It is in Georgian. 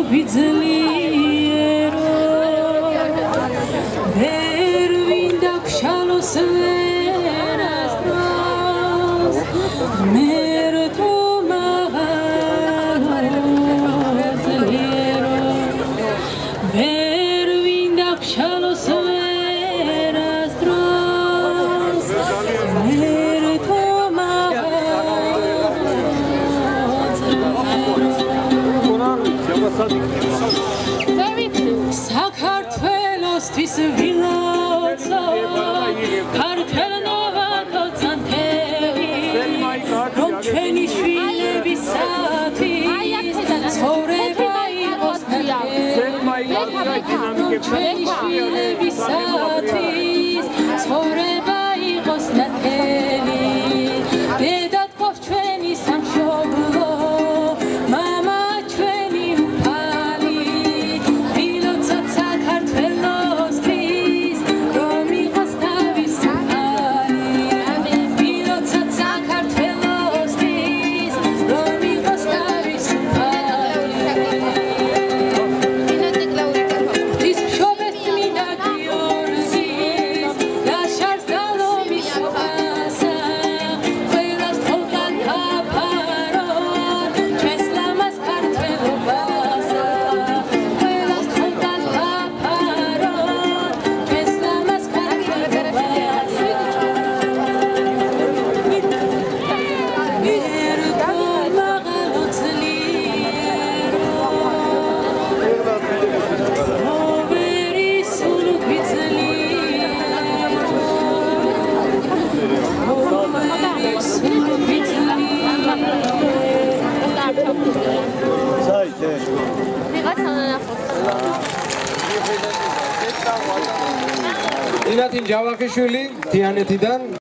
ჯგუფი ძლიერო ვერ ვინდა ფშალოს ვერასდროს მე რთო მაღალო ძლიერო ვერ ვინდა ფშალოს ვერასდროს საქართველოსთვის ვილოცა ქართველნოვათო ცანთები რომ ჩვენი შვილებისათვის ცხოვრება იყოს ნათელი ჩვენი შვილებისათვის ინათინ ჯავახიშვილი თიანეთიდან